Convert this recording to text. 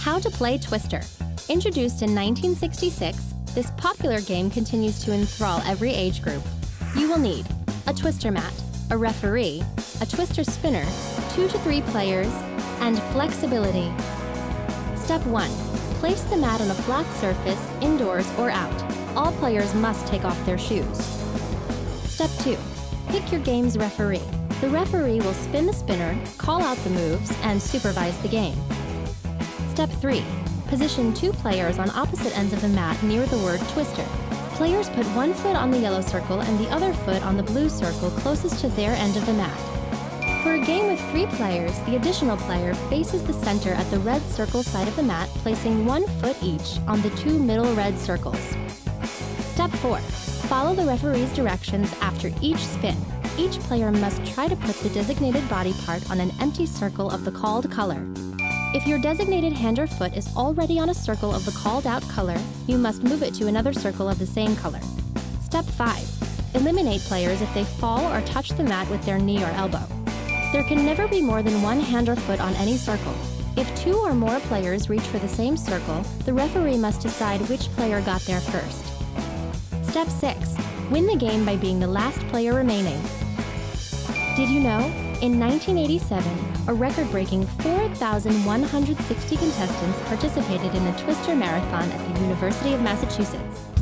How to play Twister. Introduced in 1966, this popular game continues to enthrall every age group. You will need a twister mat, a referee, a twister spinner, two to three players, and flexibility. Step 1. Place the mat on a flat surface, indoors or out. All players must take off their shoes. Step 2. Pick your game's referee. The referee will spin the spinner, call out the moves, and supervise the game. Step 3. Position two players on opposite ends of the mat near the word twister. Players put one foot on the yellow circle and the other foot on the blue circle closest to their end of the mat. For a game with three players, the additional player faces the center at the red circle side of the mat, placing one foot each on the two middle red circles. Step 4. Follow the referee's directions after each spin. Each player must try to put the designated body part on an empty circle of the called color. If your designated hand or foot is already on a circle of the called out color, you must move it to another circle of the same color. Step 5. Eliminate players if they fall or touch the mat with their knee or elbow. There can never be more than one hand or foot on any circle. If two or more players reach for the same circle, the referee must decide which player got there first. Step 6. Win the game by being the last player remaining. Did you know? In 1987, a record breaking 4,160 contestants participated in the Twister Marathon at the University of Massachusetts.